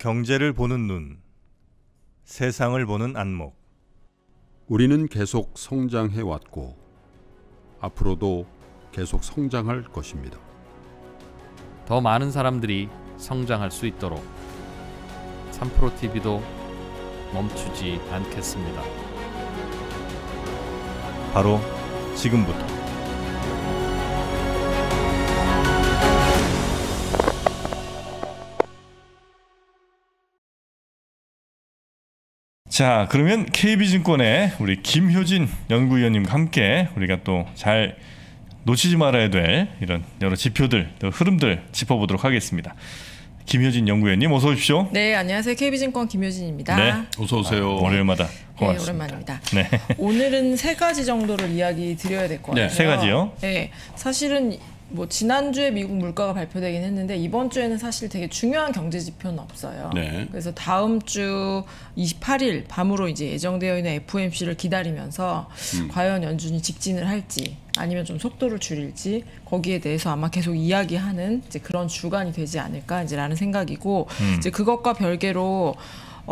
경제를 보는 눈, 세상을 보는 안목. 우리는 계속 성장해 왔고 앞으로도 계속 성장할 것입니다. 더 많은 사람들이 성장할 수 있도록 3프로 TV도 멈추지 않겠습니다. 바로 지금부터. 자, 그러면 KB증권의 우리 김효진 연구위원님과 함께 우리가 또 잘 놓치지 말아야 될 이런 여러 지표들, 또 흐름들 짚어보도록 하겠습니다. 김효진 연구위원님 어서 오십시오. 네, 안녕하세요. KB증권 김효진입니다. 네. 어서 오세요. 월요일마다 네, 고맙습니다. 오랜만입니다. 네. 오늘은 세 가지 정도를 이야기 드려야 될것 네, 같아요. 세 가지요? 네, 사실은 뭐 지난주에 미국 물가가 발표되긴 했는데 이번 주에는 사실 되게 중요한 경제 지표는 없어요. 네. 그래서 다음 주 28일 밤으로 이제 예정되어 있는 FOMC를 기다리면서 음. 과연 연준이 직진을 할지 아니면 좀 속도를 줄일지 거기에 대해서 아마 계속 이야기하는 이제 그런 주간이 되지 않을까 이제라는 생각이고 음. 이제 그것과 별개로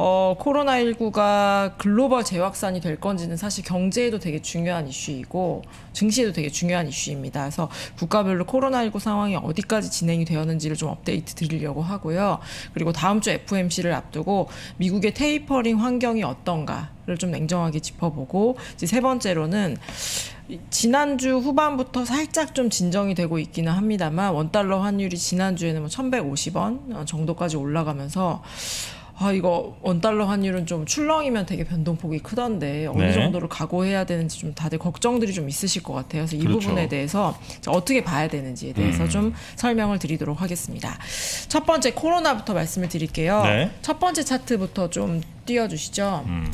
어, 코로나19가 글로벌 재확산이 될 건지는 사실 경제에도 되게 중요한 이슈이고 증시에도 되게 중요한 이슈입니다. 그래서 국가별로 코로나19 상황이 어디까지 진행이 되었는지를 좀 업데이트 드리려고 하고요. 그리고 다음 주 FOMC를 앞두고 미국의 테이퍼링 환경이 어떤가를 좀 냉정하게 짚어보고 이제 세 번째로는 이- 지난주 후반부터 살짝 좀 진정이 되고 있기는 합니다만 원달러 환율이 지난주에는 뭐 1,150원 정도까지 올라가면서 아 이거 원달러 환율은 좀 출렁이면 되게 변동폭이 크던데 어느 네. 정도를 각오해야 되는지 좀 다들 걱정들이 좀 있으실 것 같아요. 그래서 이 그렇죠. 부분에 대해서 자, 어떻게 봐야 되는지에 대해서 음. 좀 설명을 드리도록 하겠습니다. 첫 번째 코로나부터 말씀을 드릴게요. 네. 첫 번째 차트부터 좀 띄워주시죠. 음.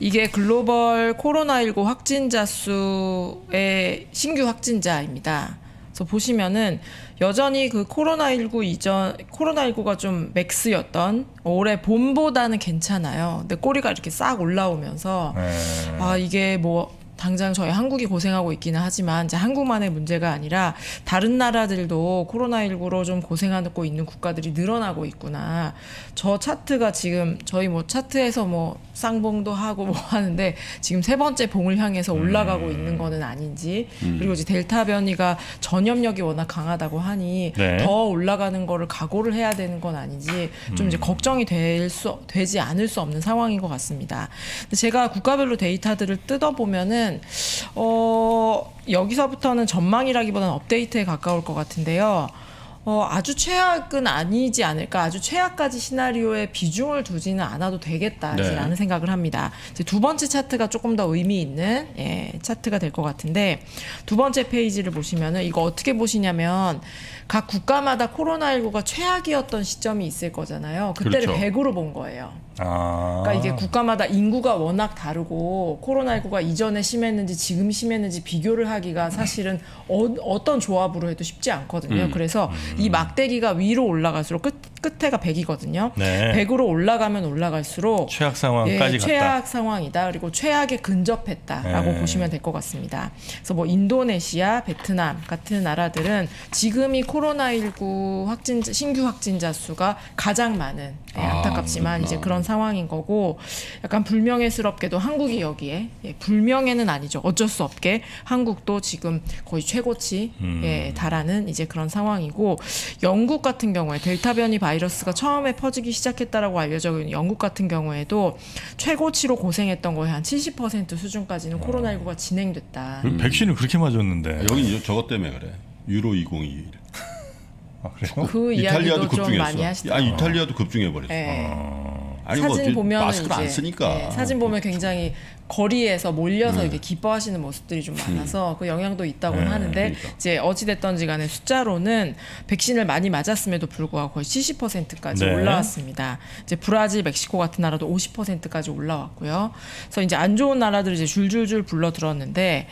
이게 글로벌 코로나19 확진자 수의 신규 확진자입니다. 그래서 보시면은 여전히 그 코로나19 이전 코로나19가 좀 맥스였던 올해 봄보다는 괜찮아요. 근데 꼬리가 이렇게 싹 올라오면서 네. 아 이게 뭐 당장 저희 한국이 고생하고 있기는 하지만 이제 한국만의 문제가 아니라 다른 나라들도 코로나19로 좀 고생하고 있는 국가들이 늘어나고 있구나. 저 차트가 지금 저희 뭐 차트에서 뭐 쌍봉도 하고 뭐 하는데 지금 세 번째 봉을 향해서 올라가고 음. 있는 거는 아닌지 그리고 이제 델타 변이가 전염력이 워낙 강하다고 하니 네. 더 올라가는 거를 각오를 해야 되는 건 아닌지 좀 음. 이제 걱정이 될 수, 되지 않을 수 없는 상황인 것 같습니다. 제가 국가별로 데이터들을 뜯어 보면은 어, 여기서부터는 전망이라기보다는 업데이트에 가까울 것 같은데요. 어, 아주 최악은 아니지 않을까. 아주 최악까지 시나리오에 비중을 두지는 않아도 되겠다라는 네. 생각을 합니다. 이제 두 번째 차트가 조금 더 의미 있는 예, 차트가 될 것 같은데 두 번째 페이지를 보시면은 이거 어떻게 보시냐면 각 국가마다 코로나19가 최악이었던 시점이 있을 거잖아요. 그때를 그렇죠. 100으로 본 거예요. 아. 그러니까 이게 국가마다 인구가 워낙 다르고 코로나19가 이전에 심했는지 지금 심했는지 비교를 하기가 사실은 어, 떤 조합으로 해도 쉽지 않거든요. 음. 그래서 이 막대기가 위로 올라갈수록 끝 끝에가 100이거든요. 네. 100으로 올라가면 올라갈수록 최악 상황까지 예, 갔다. 최악 상황이다. 그리고 최악에 근접했다라고 네. 보시면 될 것 같습니다. 그래서 뭐 인도네시아, 베트남 같은 나라들은 지금이 코로나19 확진자 신규 확진자 수가 가장 많은 예, 아, 안타깝지만 그렇구나. 이제 그런 상황인 거고 약간 불명예스럽게도 한국이 여기에 예, 불명예는 아니죠. 어쩔 수 없게 한국도 지금 거의 최고치에 음. 달하는 이제 그런 상황이고 영국 같은 경우에 델타 변이 바이러스가 처음에 퍼지기 시작했다라고 알려져 있는 영국 같은 경우에도 최고치로 고생했던 거의 한 70% 수준까지는 코로나19가 진행됐다. 그 백신을 그렇게 맞았는데. 여긴 이제 저것 때문에 그래. 유로 2021. 아, 그래요? 그 이야기도 좀 많이 하시더라고요. 아니 이탈리아도 급증해 버렸어. 예. 어. 아니 사진 뭐 보면 마스크를 안 이제, 쓰니까. 예, 사진 보면 굉장히 거리에서 몰려서 네. 이렇게 기뻐하시는 모습들이 좀 많아서 그 영향도 있다고 네, 는 하는데 그러니까. 이제 어찌 됐던지 간에 숫자로는 백신을 많이 맞았음에도 불구하고 거의 70%까지 네. 올라왔습니다. 이제 브라질, 멕시코 같은 나라도 50%까지 올라왔고요. 그래서 이제 안 좋은 나라들 이제 줄줄줄 불러 들었는데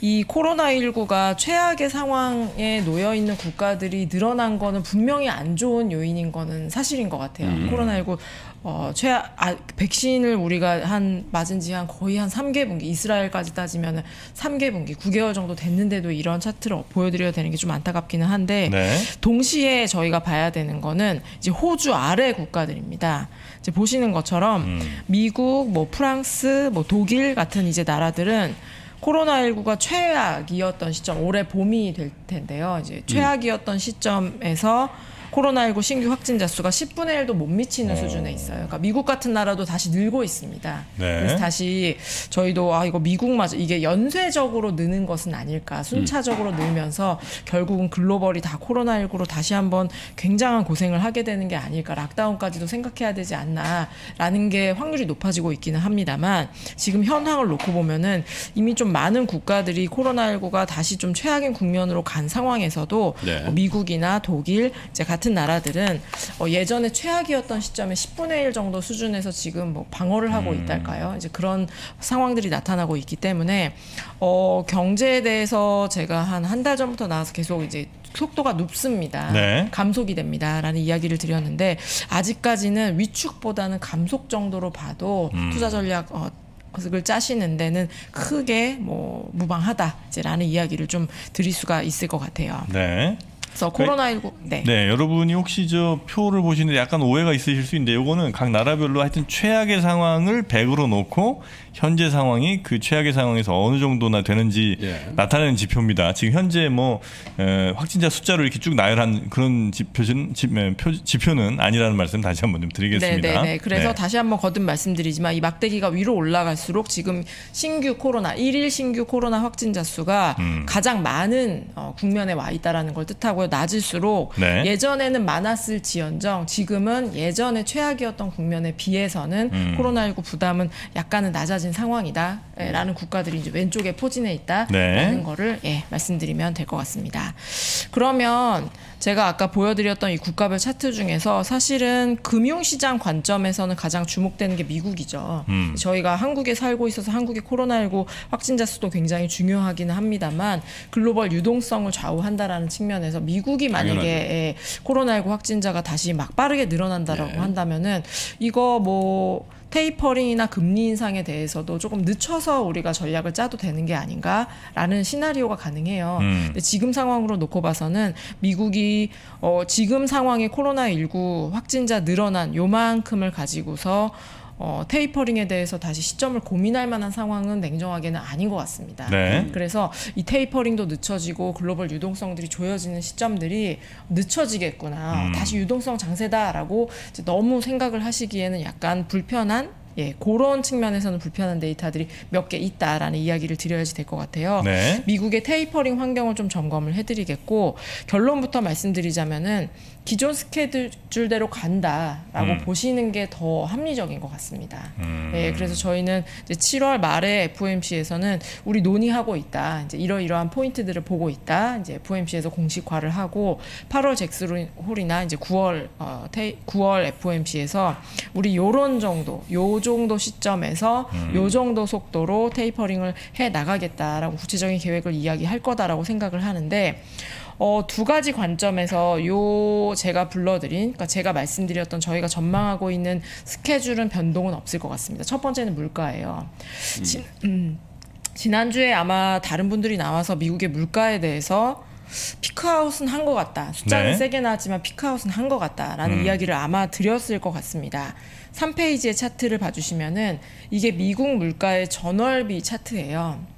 이 코로나19가 최악의 상황에 놓여 있는 국가들이 늘어난 거는 분명히 안 좋은 요인인 거는 사실인 것 같아요. 코로나19 어, 최악 아, 백신을 우리가 한 맞은 지 한 거의 한 3개 분기 이스라엘까지 따지면은 3개 분기 9개월 정도 됐는데도 이런 차트를 보여드려야 되는 게 좀 안타깝기는 한데 네. 동시에 저희가 봐야 되는 거는 이제 호주 아래 국가들입니다. 이제 보시는 것처럼 음. 미국, 뭐 프랑스, 뭐 독일 같은 이제 나라들은 코로나19가 최악이었던 시점, 올해 봄이 될 텐데요. 이제 최악이었던 시점에서 코로나19 신규 확진자 수가 10분의 1도 못 미치는 수준에 있어요. 그러니까 미국 같은 나라도 다시 늘고 있습니다. 네. 그래서 다시 저희도 아 이거 미국마저 이게 연쇄적으로 느는 것은 아닐까 순차적으로 늘면서 결국은 글로벌이 다 코로나19로 다시 한번 굉장한 고생을 하게 되는 게 아닐까 락다운까지도 생각해야 되지 않나라는 게 확률이 높아지고 있기는 합니다만 지금 현황을 놓고 보면은 이미 좀 많은 국가들이 코로나19가 다시 좀 최악인 국면으로 간 상황에서도 네. 뭐 미국이나 독일 이제 같은 나라들은 어, 예전에 최악이었던 시점에 10분의 1 정도 수준에서 지금 뭐 방어를 하고 있달까요? 이제 그런 상황들이 나타나고 있기 때문에 어, 경제에 대해서 제가 한 한 달 전부터 나와서 계속 이제 속도가 높습니다. 네. 감속이 됩니다라는 이야기를 드렸는데 아직까지는 위축보다는 감속 정도로 봐도 투자 전략 어, 을 짜시는 데는 크게 뭐 무방하다라는 이야기를 좀 드릴 수가 있을 것 같아요. 네. 그래서 코로나19 네. 네, 여러분이 혹시 저 표를 보시는데 약간 오해가 있으실 수 있는데 요거는 각 나라별로 하여튼 최악의 상황을 100으로 놓고 현재 상황이 그 최악의 상황에서 어느 정도나 되는지 예. 나타내는 지표입니다. 지금 현재 뭐 에, 확진자 숫자로 이렇게 쭉 나열한 그런 지표는 지, 에, 표, 지표는 아니라는 말씀 다시 한번 좀 드리겠습니다. 네, 네, 네. 그래서 네. 다시 한번 거듭 말씀드리지만 이 막대기가 위로 올라갈수록 지금 신규 코로나 일일 신규 코로나 확진자 수가 음. 가장 많은 어, 국면에 와 있다라는 걸 뜻하고요. 낮을수록 네. 예전에는 많았을지언정 지금은 예전에 최악이었던 국면에 비해서는 음. 코로나19 부담은 약간은 낮아 진 상황이다라는 국가들이 이제 왼쪽에 포진해 있다라는 네. 거를 예, 말씀드리면 될 것 같습니다. 그러면 제가 아까 보여드렸던 이 국가별 차트 중에서 사실은 금융시장 관점에서는 가장 주목되는 게 미국이죠. 음. 저희가 한국에 살고 있어서 한국의 코로나19 확진자 수도 굉장히 중요하기는 합니다만 글로벌 유동성을 좌우한다라는 측면에서 미국이 만약에. 예, 코로나19 확진자가 다시 막 빠르게 늘어난다라고 네. 한다면은 이거 뭐 테이퍼링이나 금리 인상에 대해서도 조금 늦춰서 우리가 전략을 짜도 되는 게 아닌가라는 시나리오가 가능해요. 음. 근데 지금 상황으로 놓고 봐서는 미국이 어, 지금 상황에 코로나 19 확진자 늘어난 요만큼을 가지고서 어, 테이퍼링에 대해서 다시 시점을 고민할 만한 상황은 냉정하게는 아닌 것 같습니다. 네. 그래서 이 테이퍼링도 늦춰지고 글로벌 유동성들이 조여지는 시점들이 늦춰지겠구나. 음. 다시 유동성 장세다라고 너무 생각을 하시기에는 약간 불편한 예, 그런 측면에서는 불편한 데이터들이 몇 개 있다라는 이야기를 드려야지 될 것 같아요. 네. 미국의 테이퍼링 환경을 좀 점검을 해드리겠고 결론부터 말씀드리자면은 기존 스케줄대로 간다라고 음. 보시는 게 더 합리적인 것 같습니다. 음. 예, 그래서 저희는 이제 7월 말에 FOMC에서는 우리 논의하고 있다. 이제 이러이러한 포인트들을 보고 있다. 이제 FOMC에서 공식화를 하고 8월 잭스홀이나 이제 9월 어, 테이, 9월 FOMC에서 우리 요런 정도, 요 정도 시점에서 요 정도 속도로 테이퍼링을 해 나가겠다라고 구체적인 계획을 이야기할 거다라고 생각을 하는데 어, 두 가지 관점에서 요 제가 불러드린, 그러니까 제가 말씀드렸던 저희가 전망하고 있는 스케줄은 변동은 없을 것 같습니다. 첫 번째는 물가예요. 지, 음, 지난주에 아마 다른 분들이 나와서 미국의 물가에 대해서 피크아웃은 한 것 같다. 숫자는 네. 세게 나왔지만 피크아웃은 한 것 같다라는 음. 이야기를 아마 드렸을 것 같습니다. 3페이지의 차트를 봐주시면은 이게 미국 물가의 전월비 차트예요.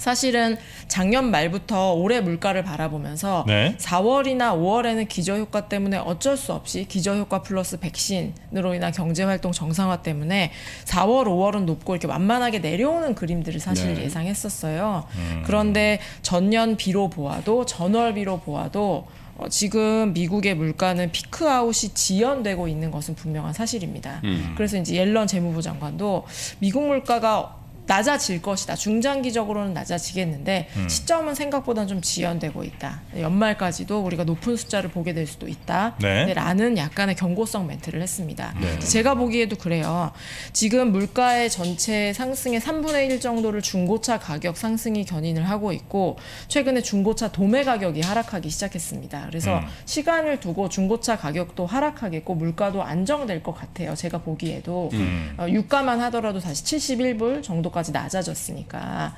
사실은 작년 말부터 올해 물가를 바라보면서 네. 4월이나 5월에는 기저효과 때문에 어쩔 수 없이 기저효과 플러스 백신으로 인한 경제활동 정상화 때문에 4월, 5월은 높고 이렇게 완만하게 내려오는 그림들을 사실 네. 예상했었어요. 그런데 전년 비로 보아도 전월 비로 보아도 어, 지금 미국의 물가는 피크아웃이 지연되고 있는 것은 분명한 사실입니다. 음. 그래서 이제 옐런 재무부 장관도 미국 물가가 낮아질 것이다. 중장기적으로는 낮아지겠는데 음. 시점은 생각보다 좀 지연되고 있다. 연말까지도 우리가 높은 숫자를 보게 될 수도 있다. 네. 라는 약간의 경고성 멘트를 했습니다. 네. 제가 보기에도 그래요. 지금 물가의 전체 상승의 3분의 1 정도를 중고차 가격 상승이 견인을 하고 있고 최근에 중고차 도매 가격이 하락하기 시작했습니다. 그래서 음. 시간을 두고 중고차 가격도 하락하겠고 물가도 안정될 것 같아요. 제가 보기에도 음. 어, 유가만 하더라도 다시 71불 정도까지 낮아졌으니까.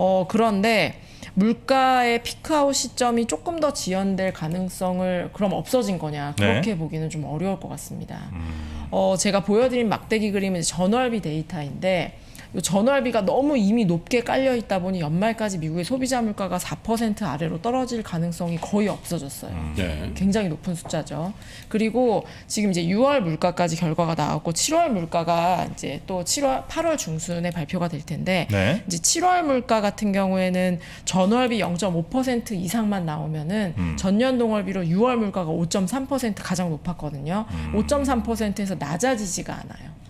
어, 그런데 물가의 피크아웃 시점이 조금 더 지연될 가능성을 그럼 없어진 거냐 그렇게 보기는 좀 어려울 것 같습니다. 어, 제가 보여드린 막대기 그림은 전월비 데이터인데 이 전월비가 너무 이미 높게 깔려 있다 보니 연말까지 미국의 소비자 물가가 4% 아래로 떨어질 가능성이 거의 없어졌어요. 네. 굉장히 높은 숫자죠. 그리고 지금 이제 6월 물가까지 결과가 나왔고 7월 물가가 이제 또 7월 8월 중순에 발표가 될 텐데 네. 이제 7월 물가 같은 경우에는 전월비 0.5% 이상만 나오면은 음. 전년 동월비로 6월 물가가 5.3% 가장 높았거든요. 5.3%에서 낮아지지가 않아요.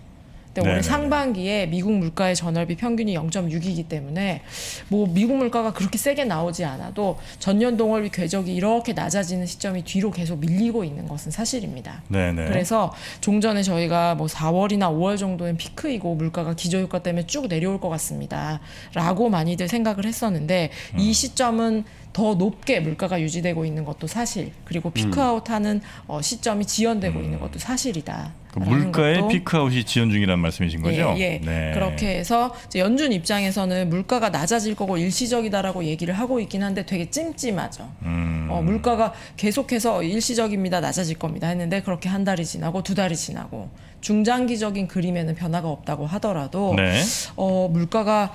근데 올해 음. 네네네. 상반기에 미국 물가의 전월비 평균이 0.6이기 때문에 뭐 미국 물가가 그렇게 세게 나오지 않아도 전년 동월비 궤적이 이렇게 낮아지는 시점이 뒤로 계속 밀리고 있는 것은 사실입니다. 네네. 그래서 종전에 저희가 뭐 4월이나 5월 정도는 피크이고 물가가 기저효과 때문에 쭉 내려올 것 같습니다. 라고 많이들 생각을 했었는데 음. 이 시점은 더 높게 물가가 유지되고 있는 것도 사실 그리고 피크아웃하는 어, 시점이 지연되고 있는 것도 사실이다. 그 물가의 피크아웃이 지연 중이라는 말씀이신 거죠? 예, 예. 네. 그렇게 해서 연준 입장에서는 물가가 낮아질 거고 일시적이다라고 얘기를 하고 있긴 한데 되게 찜찜하죠. 음. 어, 물가가 계속해서 일시적입니다, 낮아질 겁니다 했는데 그렇게 한 달이 지나고 두 달이 지나고 중장기적인 그림에는 변화가 없다고 하더라도 네. 어, 물가가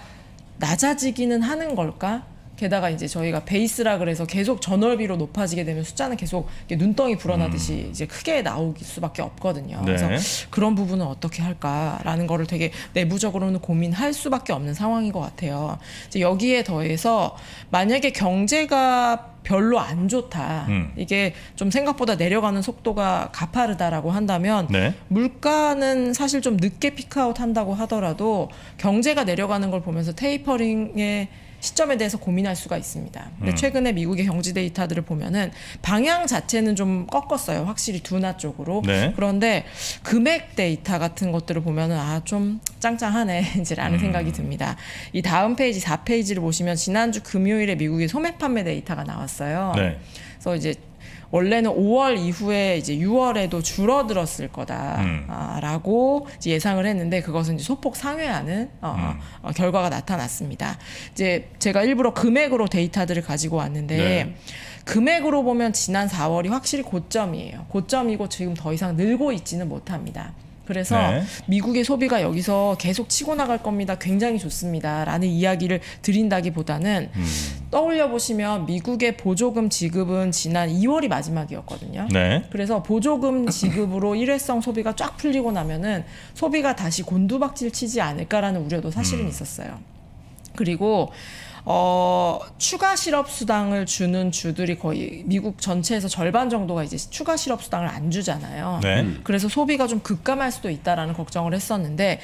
낮아지기는 하는 걸까? 게다가 이제 저희가 베이스라 그래서 계속 전월비로 높아지게 되면 숫자는 계속 눈덩이 불어나듯이 이제 크게 나올 수밖에 없거든요. 네. 그래서 그런 부분은 어떻게 할까라는 거를 되게 내부적으로는 고민할 수밖에 없는 상황인 것 같아요. 이제 여기에 더해서 만약에 경제가 별로 안 좋다. 음. 이게 좀 생각보다 내려가는 속도가 가파르다라고 한다면 네. 물가는 사실 좀 늦게 피크아웃 한다고 하더라도 경제가 내려가는 걸 보면서 테이퍼링의 시점에 대해서 고민할 수가 있습니다. 근데 음. 최근에 미국의 경제 데이터들을 보면은 방향 자체는 좀 꺾었어요. 확실히 둔화 쪽으로. 네. 그런데 금액 데이터 같은 것들을 보면은 아 좀 짱짱하네 이제라는 음. 생각이 듭니다. 이 다음 페이지 4페이지를 보시면 지난주 금요일에 미국의 소매 판매 데이터가 나왔어요. 네. 그래서 이제 원래는 5월 이후에 이제 6월에도 줄어들었을 음. 거다라고 이제 예상을 했는데 그것은 이제 소폭 상회하는 어, 음. 어, 결과가 나타났습니다. 이제 제가 일부러 금액으로 데이터들을 가지고 왔는데 네. 금액으로 보면 지난 4월이 확실히 고점이에요. 고점이고 지금 더 이상 늘고 있지는 못합니다. 그래서 네. 미국의 소비가 여기서 계속 치고 나갈 겁니다. 굉장히 좋습니다. 라는 이야기를 드린다기보다는 음. 떠올려 보시면 미국의 보조금 지급은 지난 2월이 마지막이었거든요. 네. 그래서 보조금 지급으로 일회성 소비가 쫙 풀리고 나면은 소비가 다시 곤두박질 치지 않을까라는 우려도 사실은 있었어요. 그리고 어, 추가 실업 수당을 주는 주들이 거의 미국 전체에서 절반 정도가 이제 추가 실업 수당을 안 주잖아요. 네. 그래서 소비가 좀 급감할 수도 있다라는 걱정을 했었는데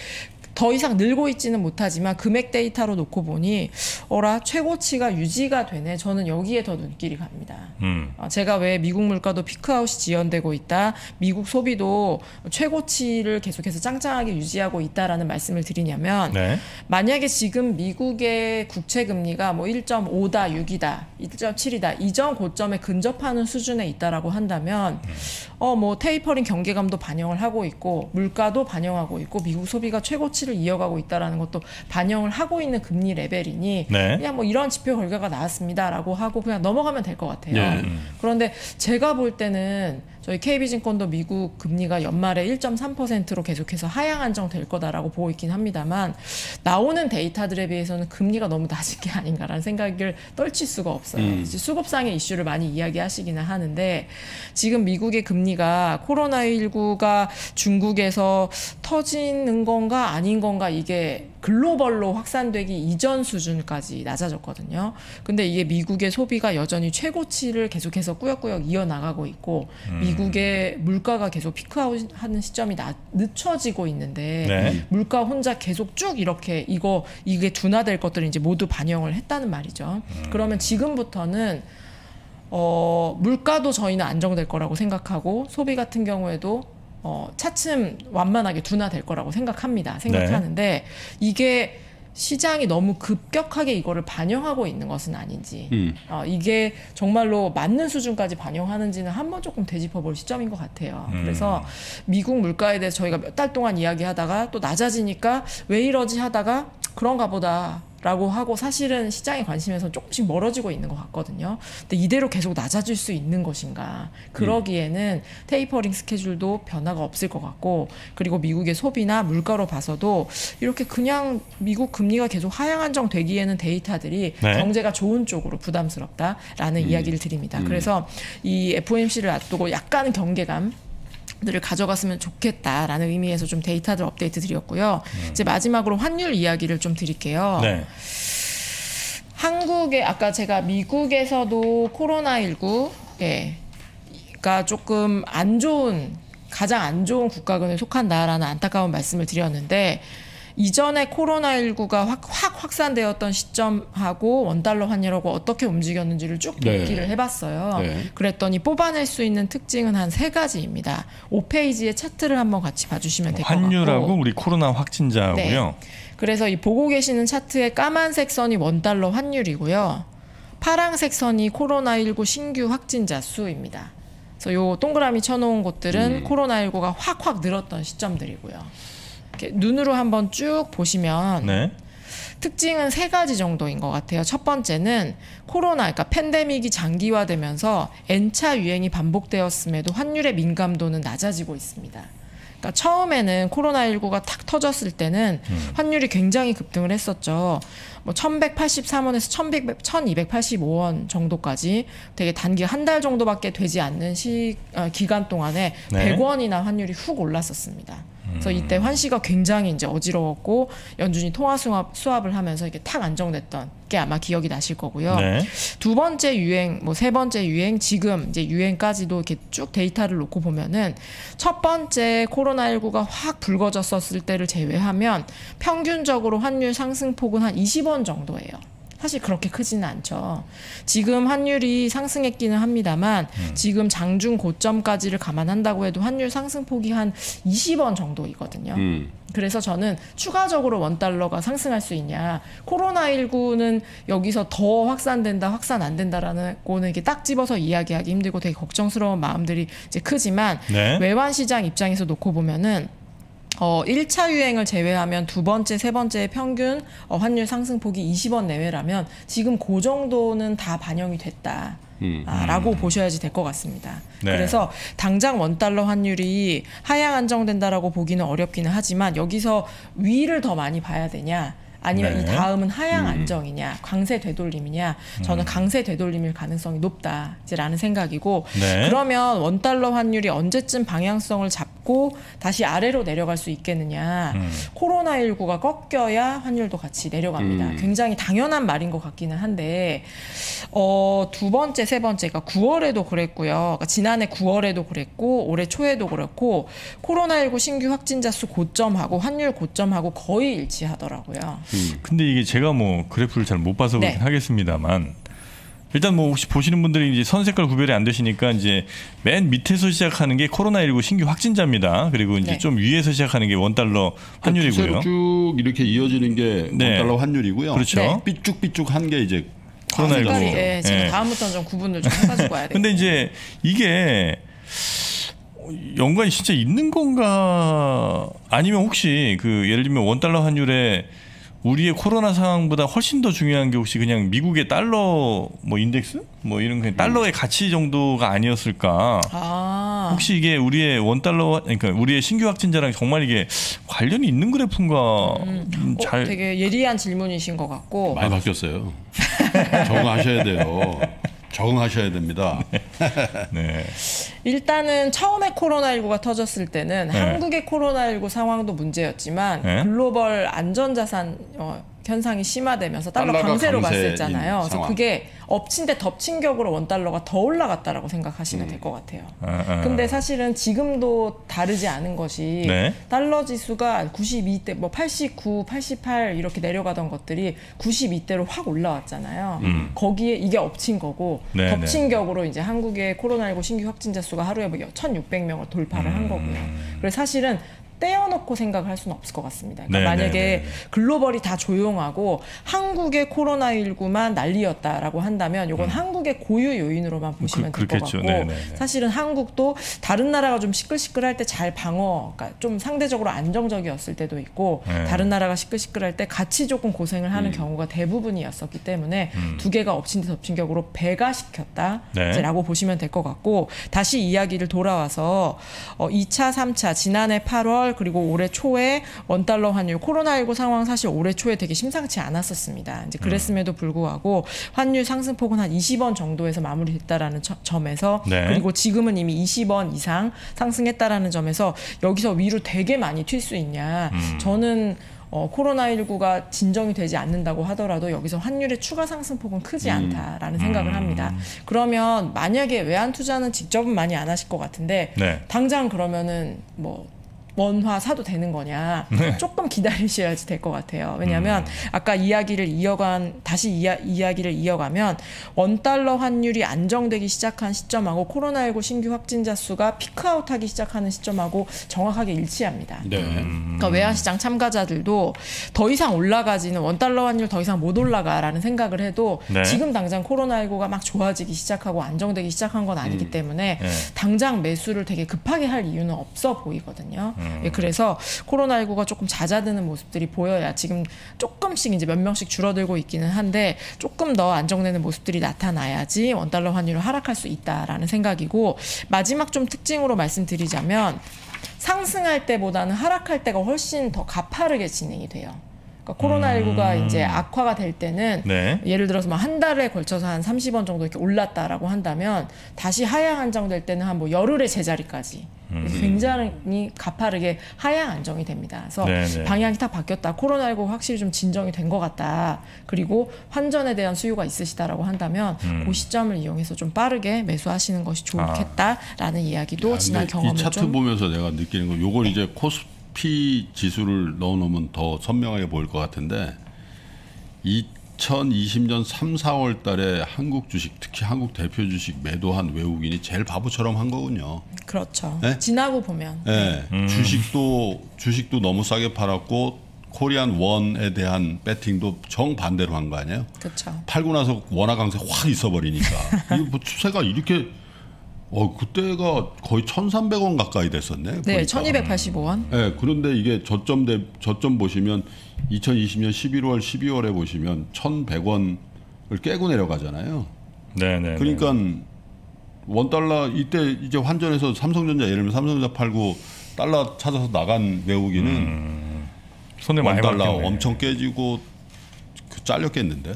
더 이상 늘고 있지는 못하지만 금액 데이터로 놓고 보니 어라 최고치가 유지가 되네. 저는 여기에 더 눈길이 갑니다. 음. 어, 제가 왜 미국 물가도 피크아웃이 지연되고 있다, 미국 소비도 최고치를 계속해서 짱짱하게 유지하고 있다라는 말씀을 드리냐면 네. 만약에 지금 미국의 국채 금리가 뭐 1.5다, 6이다, 1.7이다 이전 고점에 근접하는 수준에 있다라고 한다면 어 뭐 테이퍼링 경계감도 반영을 하고 있고 물가도 반영하고 있고 미국 소비가 최고치 를 이어가고 있다라는 것도 반영을 하고 있는 금리 레벨이니 네. 그냥 뭐 이런 지표 결과가 나왔습니다라고 하고 그냥 넘어가면 될 것 같아요. 네. 음. 그런데 제가 볼 때는 저희 KB증권도 미국 금리가 연말에 1.3%로 계속해서 하향 안정될 거다라고 보고 있긴 합니다만 나오는 데이터들에 비해서는 금리가 너무 낮은 게 아닌가라는 생각을 떨칠 수가 없어요. 음. 수급상의 이슈를 많이 이야기하시기는 하는데 지금 미국의 금리가 코로나19가 중국에서 터지는 건가 아닌 건가 이게 글로벌로 확산되기 이전 수준까지 낮아졌거든요. 근데 이게 미국의 소비가 여전히 최고치를 계속해서 꾸역꾸역 이어나가고 있고 음. 미국 미국의 물가가 계속 피크아웃하는 시점이 나, 늦춰지고 있는데 네. 물가 혼자 계속 쭉 이렇게 이거 이게 둔화될 것들을 이제 모두 반영을 했다는 말이죠. 그러면 지금부터는 어, 물가도 저희는 안정될 거라고 생각하고 소비 같은 경우에도 어, 차츰 완만하게 둔화될 거라고 생각합니다. 생각하는데 이게 시장이 너무 급격하게 이거를 반영하고 있는 것은 아닌지 음. 어, 이게 정말로 맞는 수준까지 반영하는지는 한번 조금 되짚어 볼 시점인 것 같아요. 음. 그래서 미국 물가에 대해서 저희가 몇 달 동안 이야기하다가 또 낮아지니까 왜 이러지 하다가 그런가 보다. 라고 하고 사실은 시장의 관심에서 조금씩 멀어지고 있는 것 같거든요. 근데 이대로 계속 낮아질 수 있는 것인가? 그러기에는 테이퍼링 스케줄도 변화가 없을 것 같고, 그리고 미국의 소비나 물가로 봐서도 이렇게 그냥 미국 금리가 계속 하향 안정 되기에는 데이터들이 네. 경제가 좋은 쪽으로 부담스럽다라는 이야기를 드립니다. 그래서 이 FOMC를 앞두고 약간은 경계감 들을 가져갔으면 좋겠다라는 의미에서 좀 데이터들 업데이트 드렸고요. 이제 마지막으로 환율 이야기를 좀 드릴게요. 네. 한국에 아까 제가 미국에서도 코로나 19 예. 가 조금 안 좋은 가장 안 좋은 국가군에 속한다라는 안타까운 말씀을 드렸는데 이전에 코로나19가 확, 확 확산되었던 시점하고 원달러 환율하고 어떻게 움직였는지를 쭉 네. 복기를 해봤어요. 네. 그랬더니 뽑아낼 수 있는 특징은 한 세 가지입니다. 5페이지의 차트를 한번 같이 봐주시면 될 것 같고 환율하고 우리 코로나 확진자고요. 그래서 이 보고 계시는 차트의 까만색 선이 원달러 환율이고요. 파랑색 선이 코로나19 신규 확진자 수입니다. 그래서 요 동그라미 쳐놓은 곳들은 코로나19가 확확 늘었던 시점들이고요. 이렇게 눈으로 한번 쭉 보시면 네. 특징은 세 가지 정도인 것 같아요. 첫 번째는 코로나, 그러니까 팬데믹이 장기화되면서 N차 유행이 반복되었음에도 환율의 민감도는 낮아지고 있습니다. 그러니까 처음에는 코로나19가 탁 터졌을 때는 환율이 굉장히 급등을 했었죠. 뭐 1183원에서 1100, 1285원 정도까지 되게 단기 한 달 정도밖에 되지 않는 시, 어, 기간 동안에 네. 100원이나 환율이 훅 올랐었습니다. 그래서 이때 환시가 굉장히 이제 어지러웠고 연준이 통화 수합, 수합을 하면서 이게 탁 안정됐던 게 아마 기억이 나실 거고요. 네. 두 번째 유행, 뭐 세 번째 유행, 지금 이제 유행까지도 이렇게 쭉 데이터를 놓고 보면은 첫 번째 코로나19가 확 불거졌었을 때를 제외하면 평균적으로 환율 상승폭은 한 20원 정도예요. 사실 그렇게 크지는 않죠. 지금 환율이 상승했기는 합니다만 지금 장중 고점까지를 감안한다고 해도 환율 상승폭이 한 20원 정도이거든요. 음. 그래서 저는 추가적으로 원 달러가 상승할 수 있냐. 코로나19는 여기서 더 확산된다, 확산 안 된다라는 거는 이게 딱 집어서 이야기하기 힘들고 되게 걱정스러운 마음들이 이제 크지만 네. 외환 시장 입장에서 놓고 보면은 어, 1차 유행을 제외하면 두 번째, 세 번째 평균 어, 환율 상승폭이 20원 내외라면 지금 그 정도는 다 반영이 됐다. 음. 아, 라고 보셔야지 될 것 같습니다. 네. 그래서 당장 원달러 환율이 하향 안정된다라고 보기는 어렵기는 하지만 여기서 위를 더 많이 봐야 되냐 아니면 네. 이 다음은 하향 안정이냐 강세 되돌림이냐 저는 강세 되돌림일 가능성이 높다 이제라는 생각이고 네. 그러면 원 달러 환율이 언제쯤 방향성을 잡고 다시 아래로 내려갈 수 있겠느냐 음. 코로나 19가 꺾여야 환율도 같이 내려갑니다. 음. 굉장히 당연한 말인 것 같기는 한데 어, 두 번째, 세 번째가 9월에도 그랬고요. 그러니까 지난해 9월에도 그랬고 올해 초에도 그렇고 코로나 19 신규 확진자 수 고점하고 환율 고점하고 거의 일치하더라고요. 근데 이게 제가 뭐 그래프를 잘 못 봐서 그렇긴 네. 하겠습니다만 일단 뭐 혹시 보시는 분들이 이제 선 색깔 구별이 안 되시니까 이제 맨 밑에서 시작하는 게 코로나19 신규 확진자입니다. 그리고 이제 네. 좀 위에서 시작하는 게 원달러 환율이고요. 쭉 이렇게 이어지는 게 네. 원달러 환율이고요. 그렇죠. 네. 삐쭉삐쭉한 게 이제 코로나19. 색깔이 예, 지금 예. 다음부터는 좀 구분을 좀 해가지고 와야 돼요. 근데 이제 이게 연관이 진짜 있는 건가 아니면 혹시 그 예를 들면 원달러 환율에 우리의 코로나 상황보다 훨씬 더 중요한 게 혹시 그냥 미국의 달러 뭐 인덱스 뭐 이런 그냥 달러의 가치 정도가 아니었을까? 아, 혹시 이게 우리의 원 달러 그러니까 우리의 신규 확진자랑 정말 이게 관련이 있는 그래프인가? 음, 어, 잘 되게 예리한 질문이신 것 같고 많이 바뀌었어요. 적응하셔야 돼요. 적응하셔야 됩니다. 네. 일단은 처음에 코로나19가 터졌을 때는 네. 한국의 코로나19 상황도 문제였지만 네. 글로벌 안전자산 어, 현상이 심화되면서 달러 강세로 갔었잖아요. 그래서. 그게 엎친 데 덮친 격으로 원 달러가 더 올라갔다라고 생각하시면 될 것 같아요. 아, 아. 근데 사실은 지금도 다르지 않은 것이 네. 달러 지수가 92대 뭐 89, 88 이렇게 내려가던 것들이 92대로 확 올라왔잖아요. 거기에 이게 엎친 거고 음. 네, 덮친 격으로 이제 한국의 코로나19 신규 확진자 수가 하루에 뭐 1,600명을 돌파를 음. 한 거고요. 그래서 사실은 떼어놓고 생각을 할 수는 없을 것 같습니다. 그러니까 네, 만약에 네, 네. 글로벌이 다 조용하고 한국의 코로나19만 난리였다라고 한다면 이건 한국의 고유 요인으로만 보시면 될것 음. 그렇겠죠. 같고 네, 네, 네. 사실은 한국도 다른 나라가 좀 시끌시끌할 때 잘 방어, 그러니까 좀 상대적으로 안정적이었을 때도 있고 네. 다른 나라가 시끌시끌할 때 같이 조금 고생을 하는 경우가 대부분이었었기 때문에 음. 두 개가 엎친 데 덮친 격으로 배가 네. 시켰다라고 보시면 될 것 같고 다시 이야기를 돌아와서 어, 2차, 3차 지난해 8월 그리고 올해 초에 원달러 환율 코로나19 상황 사실 올해 초에 되게 심상치 않았었습니다. 이제 그랬음에도 불구하고 환율 상승폭은 한 20원 정도에서 마무리됐다라는 처- 점에서 네. 그리고 지금은 이미 20원 이상 상승했다라는 점에서 여기서 위로 되게 많이 튈 수 있냐? 저는 어, 코로나19가 진정이 되지 않는다고 하더라도 여기서 환율의 추가 상승폭은 크지 않다라는 생각을 합니다. 그러면 만약에 외환 투자는 직접은 많이 안 하실 것 같은데 네. 당장 그러면은 뭐 원화 사도 되는 거냐 조금 기다리셔야지 될 것 같아요. 왜냐하면 아까 이야기를 이어간 다시 이야, 이야기를 이어가면 원 달러 환율이 안정되기 시작한 시점하고 코로나19 신규 확진자 수가 피크아웃하기 시작하는 시점하고 정확하게 일치합니다. 네. 그러니까 외환시장 참가자들도 더 이상 올라가지는 원 달러 환율 더 이상 못 올라가라는 생각을 해도 네. 지금 당장 코로나19가 막 좋아지기 시작하고 안정되기 시작한 건 아니기 때문에 네. 당장 매수를 되게 급하게 할 이유는 없어 보이거든요. 음. 예, 그래서 코로나19가 조금 잦아드는 모습들이 보여야 지금 조금씩 이제 몇 명씩 줄어들고 있기는 한데 조금 더 안정되는 모습들이 나타나야지 원달러 환율을 하락할 수 있다라는 생각이고 마지막 좀 특징으로 말씀드리자면 상승할 때보다는 하락할 때가 훨씬 더 가파르게 진행이 돼요. 그러니까 코로나19가 이제 악화가 될 때는 음. 네. 예를 들어서 뭐한 달에 걸쳐서 한 30원 정도 이렇게 올랐다라고 한다면 다시 하향 안정될 때는 한 뭐 열흘의 제자리까지 음. 굉장히 가파르게 하향 안정이 됩니다. 그래서 네, 네. 방향이 다 바뀌었다. 코로나19 확실히 좀 진정이 된 것 같다. 그리고 환전에 대한 수요가 있으시다라고 한다면 음. 그 시점을 이용해서 좀 빠르게 매수하시는 것이 좋겠다라는 이야기도 아, 지난 근데 경험을 이 차트 좀 보면서 내가 느끼는 건 요걸 이제 코스 피 지수를 넣어놓으면 더 선명하게 보일 것 같은데 2020년 3, 4월 달에 한국 주식 특히 한국 대표 주식 매도한 외국인이 제일 바보처럼 한 거군요. 그렇죠. 네? 지나고 보면 예, 음. 주식도 주식도 너무 싸게 팔았고 코리안 원에 대한 배팅도 정 반대로 한 거 아니에요? 그렇죠. 팔고 나서 원화 강세 확 있어버리니까 이거 뭐 추세가 이렇게 어 그때가 거의 1,300원 가까이 됐었네. 네, 보니까. 1285원. 네, 그런데 이게 저점 대 저점 보시면 2020년 11월, 12월에 보시면 1,100원을 깨고 내려가잖아요. 네, 네. 그러니까 원 달러 이때 이제 환전해서 삼성전자 예를 들면 삼성전자 팔고 달러 찾아서 나간 외국인은 손에 원 많이 달러. 엄청 깨지고 그 잘렸겠는데.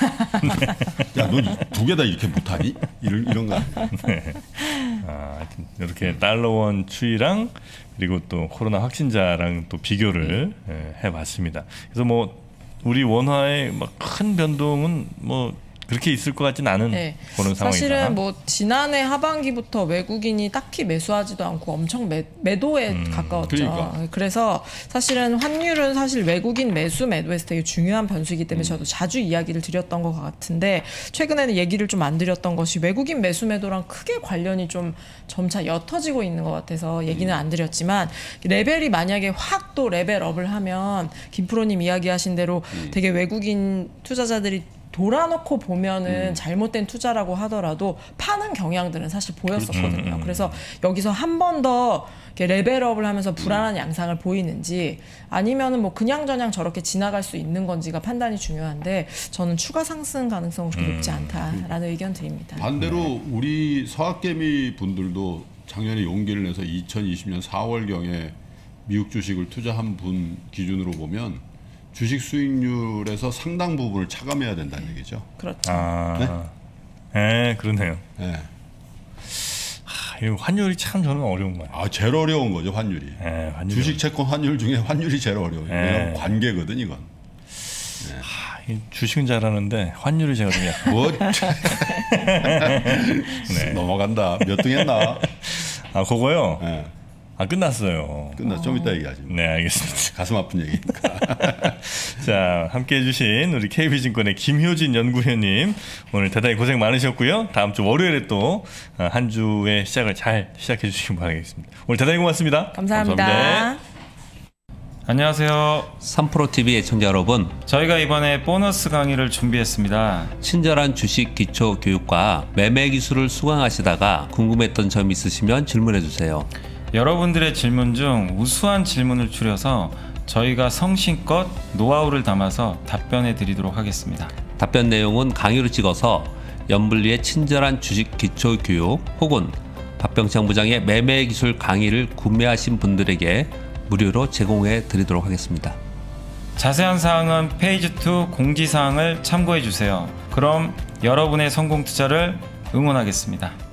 야, 너 두 개 다 이렇게 못하니? 이런 이런 거. 아니야? 아, 이렇게 달러원 추이랑 그리고 또 코로나 확진자랑 또 비교를 예, 해봤습니다. 그래서 뭐 우리 원화의 막 큰 변동은 뭐 그렇게 있을 것 같진 않은 네. 그런 상황이다. 사실은 뭐 지난해 하반기부터 외국인이 딱히 매수하지도 않고 엄청 매, 매도에 음, 가까웠죠. 그러니까. 그래서 사실은 환율은 사실 외국인 매수 매도에서 되게 중요한 변수이기 음. 때문에 저도 자주 이야기를 드렸던 것 같은데 최근에는 얘기를 좀 안 드렸던 것이 외국인 매수 매도랑 크게 관련이 좀 점차 옅어지고 있는 것 같아서 얘기는 음. 안 드렸지만 레벨이 만약에 확 또 레벨업을 하면 김 프로님 이야기하신 대로 음. 되게 외국인 투자자들이 돌아놓고 보면은 음. 잘못된 투자라고 하더라도 파는 경향들은 사실. 보였었거든요. 음, 그래서 여기서 한 번 더 레벨업을 하면서 불안한 양상을 보이는지 아니면은 뭐 그냥 저냥 저렇게 지나갈 수 있는 건지가 판단이 중요한데 저는 추가 상승 가능성은 그렇게 높지 음. 않다라는 의견 드립니다. 반대로 우리 서학개미 분들도 작년에 용기를 내서 2020년 4월경에 미국 주식을 투자한 분 기준으로 보면 주식 수익률에서 상당 부분을 차감해야 된다는 얘기죠. 그렇죠. 아, 네, 그러네요. 예. 아, 이 환율이 참 저는 어려운 거예요. 아, 제일 어려운 거죠, 환율이. 네, 환율이 주식 채권 환율 중에 환율이 제일 어려워요. 네. 왜냐하면 관계거든, 이건. 하, 이 주식은 잘하는데 환율이 제가 좀 약간. 뭐 네. 넘어간다. 몇 등 했나? 아 그거요. 예. 아 끝났어요. 끝나. 좀 이따 얘기하지. 네 알겠습니다. 가슴 아픈 얘기니까. 자 함께 해주신 우리 KB증권의 김효진 연구위원님 오늘 대단히 고생 많으셨고요. 다음 주 월요일에 또 한 주의 시작을 잘 시작해 주시기 바라겠습니다. 오늘 대단히 고맙습니다. 감사합니다. 감사합니다. 안녕하세요. 3프로TV 애청자 여러분, 저희가 이번에 보너스 강의를 준비했습니다. 친절한 주식 기초 교육과 매매 기술을 수강하시다가 궁금했던 점 있으시면 질문해 주세요. 여러분들의 질문 중 우수한 질문을 추려서 저희가 성심껏 노하우를 담아서 답변해 드리도록 하겠습니다. 답변 내용은 강의로 찍어서 연불리의 친절한 주식 기초 교육 혹은 박병창 부장의 매매 기술 강의를 구매하신 분들에게 무료로 제공해 드리도록 하겠습니다. 자세한 사항은 페이지 2 공지사항을 참고해 주세요. 그럼 여러분의 성공 투자를 응원하겠습니다.